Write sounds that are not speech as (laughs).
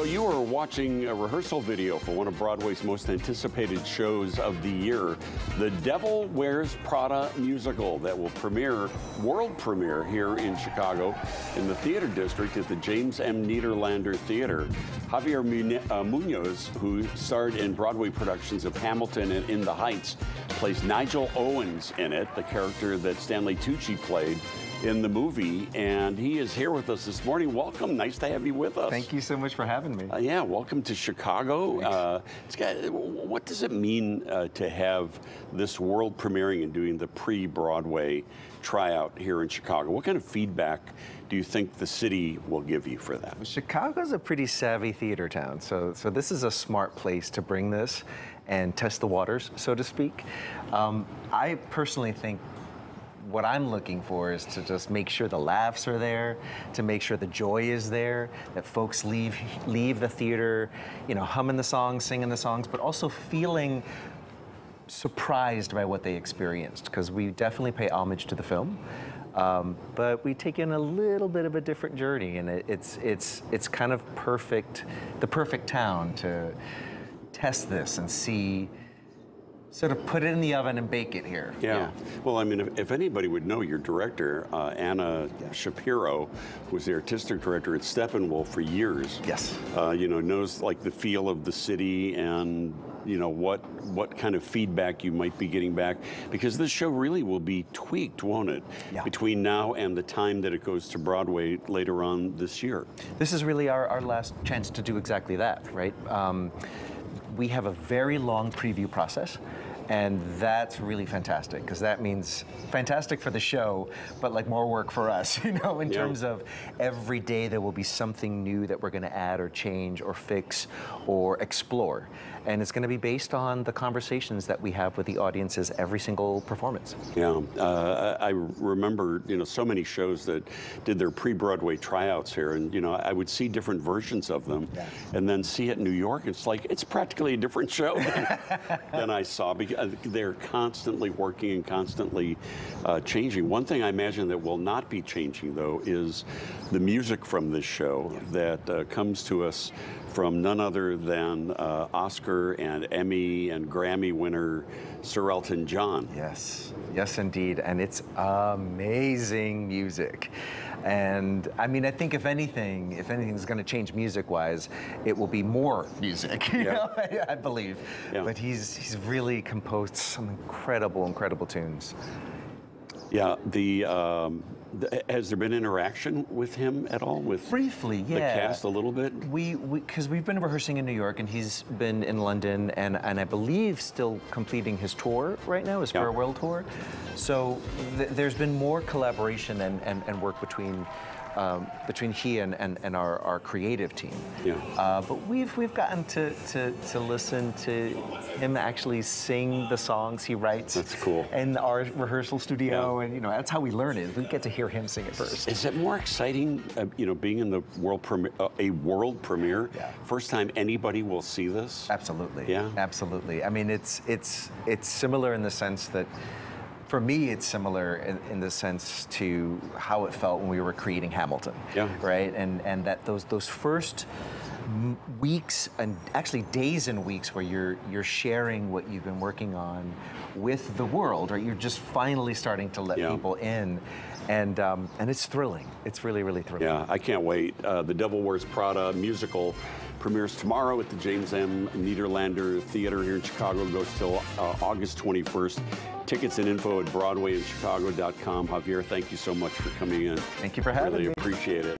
you are watching a rehearsal video for one of Broadway's most anticipated shows of the year, The Devil Wears Prada musical that will premiere, world premiere here in Chicago in the theater district at the James M. Nederlander Theater. Javier uh, Muñoz, who starred in Broadway productions of Hamilton and In the Heights, plays Nigel Owens in it, the character that Stanley Tucci played in the movie, and he is here with us this morning. Welcome. Nice to have you with us. Thank you so much for having me. Uh, yeah, welcome to Chicago. Uh, got, what does it mean uh, to have this world premiering and doing the pre-Broadway tryout here in Chicago? What kind of feedback do you think the city will give you for that? Chicago's a pretty savvy theater town, so so this is a smart place to bring this and test the waters, so to speak. Um, I personally think what I'm looking for is to just make sure the laughs are there, to make sure the joy is there, that folks leave leave the theater, you know, humming the songs, singing the songs, but also feeling surprised by what they experienced because we definitely pay homage to the film. Um, but we take in a little bit of a different journey, and it, it's it's it's kind of perfect, the perfect town to test this and see sort of put it in the oven and bake it here. Yeah. yeah. Well, I mean, if, if, anybody would know your director, uh, Anna yeah. Shapiro, was the artistic director at Steppenwolf for years. Yes. Uh, you know, knows like the feel of the city and you know what what kind of feedback you might be getting back because this show really will be tweaked, won't it? Yeah. Between now and the time that it goes to Broadway later on this year. This is really our, our last chance to do exactly that, right? Um, we have a very long preview process. And that's really fantastic because that means fantastic for the show, but like more work for us, (laughs) you know, in yeah. terms of every day there will be something new that we're going to add or change or fix or explore. And it's going to be based on the conversations that we have with the audiences every single performance. Yeah, uh, I remember, you know, so many shows that did their pre-Broadway tryouts here, and you know, I would see different versions of them, yeah. and then see it in New York. It's like it's practically a different show (laughs) than, than I saw because they're constantly working and constantly uh, changing. One thing I imagine that will not be changing, though, is the music from this show yeah. that uh, comes to us from none other than uh, Oscar and Emmy and Grammy winner Sir Elton John. Yes, yes, indeed. And it's amazing music. And I mean, I think if anything, if anything is going to change music-wise, it will be more music. (laughs) You yeah. know, I, (laughs) I believe. Yeah. But he's he's really composed some incredible, incredible tunes. Yeah, the um, has there been interaction with him at all? With briefly, yeah, the cast a little bit. We because we, have been rehearsing in New York, and he's been in London, and and I believe still completing his tour right now, his yeah. farewell tour. So th there's been more collaboration and, and, and work between um, between he and, and, and our, our creative team. Yeah. Uh, but we've we've gotten to, to, to listen to him actually sing the songs he writes. That's cool. In our rehearsal studio, yeah. and you know that's how we learn it. We get to hear him sing it first. Is it more exciting, uh, you know, being in the world premiere, uh, a world premiere? Yeah. First time anybody will see this. Absolutely. Yeah. Absolutely. I mean, it's it's it's similar in the sense that for me, it's similar in, in, the sense to how it felt when we were creating Hamilton. Yeah. Right. And and that those those first weeks and actually days and weeks where you're you're sharing what you've been working on with the world, or you're just finally starting to let yeah. people in, and um, and it's thrilling. It's really really thrilling. Yeah, I can't wait. Uh, the Devil Wears Prada musical premieres tomorrow at the James M. Nederlander Theater here in Chicago. It goes till uh, August 21st. Tickets and info at BroadwayInChicago.com. Javier, thank you so much for coming in. Thank you for having really me. Really appreciate it.